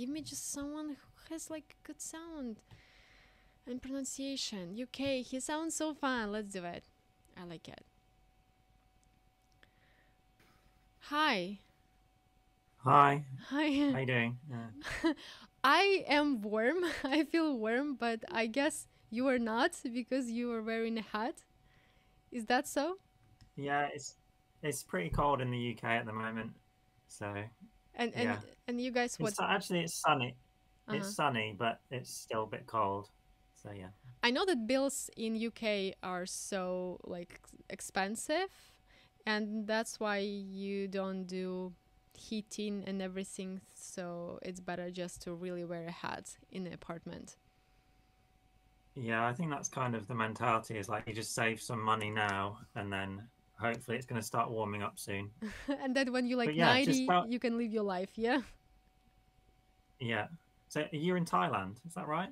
give me just someone who has like good sound and pronunciation. UK, he sounds so fun. Let's do it. I like it. Hi. Hi. Hi. How you doing? Yeah. Uh, I am warm. I feel warm, but I guess you are not because you are wearing a hat. Is that so? Yeah, it's it's pretty cold in the UK at the moment. So And and yeah, and you guys what? it's actually it's sunny. Uh-huh. It's sunny, but it's still a bit cold. So yeah. I know that bills in UK are so like expensive, and that's why you don't do heating and everything. So it's better just to really wear a hat in the apartment. Yeah, I think that's kind of the mentality is like you just save some money now and then hopefully it's going to start warming up soon. and then when you're like yeah, 90, about- you can live your life. Yeah. Yeah. So you're in Thailand, is that right?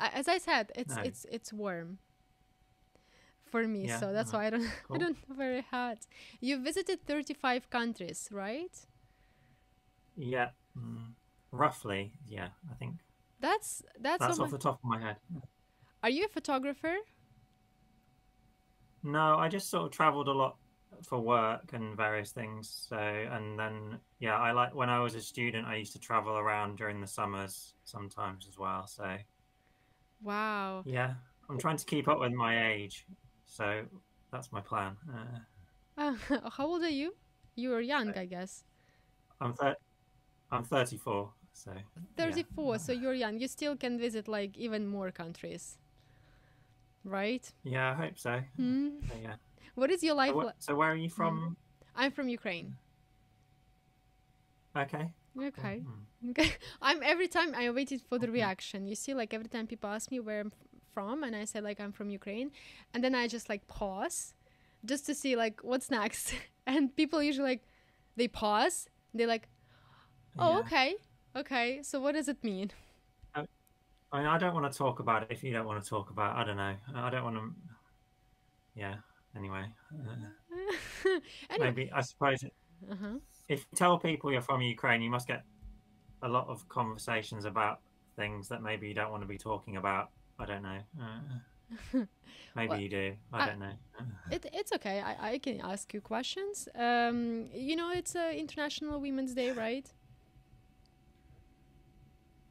Uh, As I said, it's No. it's it's warm for me, Yeah, so that's uh, why I don't I don't wear a hat. You visited 35 countries, right? Yeah. Mm, roughly, yeah, I think. That's that's, That's off mu- the top of my head. Are you a photographer? No, I just sort of traveled a lot for work and various things. So, and then, yeah, I like when I was a student, I used to travel around during the summers sometimes as well. So, Wow. yeah, I'm trying to keep up with my age. So, that's my plan. Uh, Uh, how old are you? You are young, I guess. I'm thir- I'm 34. So, yeah. 34, so you're young. You still can visit like even more countries. Right? Yeah, I hope so. Hmm. So, yeah. What is your life So, so where are you from? I'm from Ukraine. Okay. Okay. Mm. Okay. I'm every time I waited for the reaction. You see, like every time people ask me where I'm from, and I say like I'm from Ukraine, and then I just like pause, just to see like what's next. And people usually like they pause. They're like, "Oh, Yeah. okay, okay. So what does it mean?" I mean, I don't want to talk about it if you don't want to talk about. I don't know. I don't want to. Yeah. Anyway, uh, anyway, maybe I suppose uh-huh. if you tell people you're from Ukraine, you must get a lot of conversations about things that maybe you don't want to be talking about. I don't know. Uh, maybe Well, you do. I I- don't know. It, it's okay. I, I can ask you questions. Um, you know, it's uh, International Women's Day, right?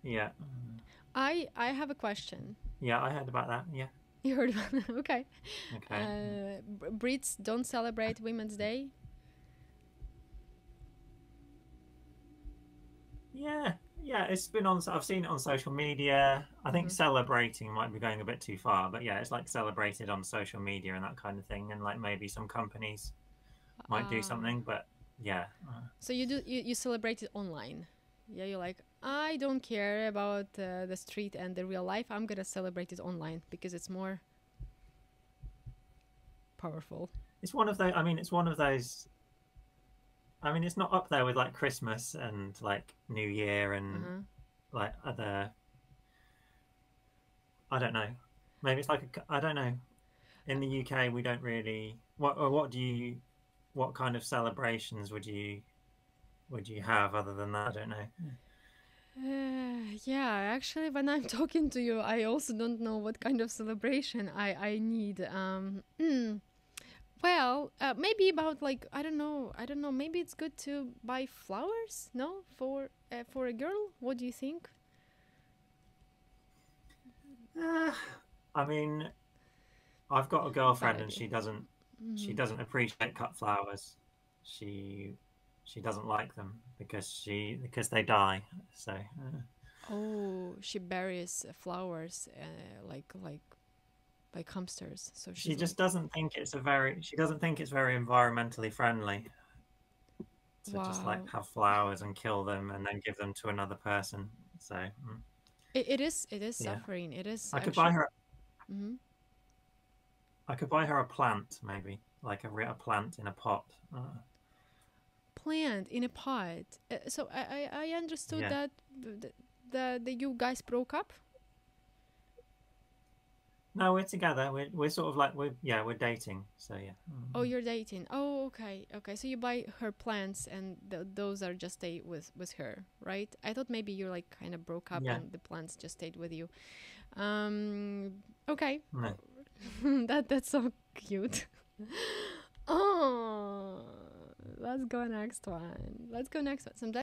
Yeah. I I have a question. Yeah, I heard about that. Yeah. You heard about it? Okay. Okay. Uh, Brits don't celebrate Women's Day. Yeah, yeah, it's been on. I've seen it on social media. I think Mhm. celebrating might be going a bit too far, but yeah, it's like celebrated on social media and that kind of thing. And like maybe some companies might do Ah. something, but yeah, So you do you, you celebrate it online. Yeah, you're like I don't care about uh, the street and the real life. I'm gonna celebrate it online because it's more powerful. it's one of those. I mean, it's one of those. I mean, it's not up there with like Christmas and like New Year and Uh-huh. like other. I don't know. Maybe it's like a c- I don't know. In the UK, we don't really. What or what do you? What kind of celebrations would you? Would you have other than that? I don't know. Uh, yeah, actually, when I'm talking to you, I also don't know what kind of celebration I I need. Um, mm, well, uh, maybe about like I don't know. I don't know. Maybe it's good to buy flowers. No, for uh, for a girl. What do you think? Uh, I mean, I've got a girlfriend and she doesn't. She Mhm. doesn't appreciate cut flowers. She she doesn't like them because she because they die. So uh, Oh, she buries uh, flowers uh, like like like hamsters. So she just like, doesn't think it's a very she doesn't think it's very environmentally friendly to just like have flowers and kill them and then give them to another person. So mm, it, it is it is yeah, suffering. It is I could buy actually. her hmm I could buy her a plant maybe like a, a plant in a pot. Uh, Plant in a pot. Uh, so I I, I understood yeah. that the, the the you guys broke up. No, we're together. We're we're sort of like we're yeah we're dating. So yeah. Oh, Mhm. you're dating. Oh, okay, okay. So you buy her plants, and th- those are just stay with with her, right? I thought maybe you like kind of broke up, Yeah. and the plants just stayed with you. Um. Okay. No. that that's so cute. oh, let's go next one. Let's go next one. Sometimes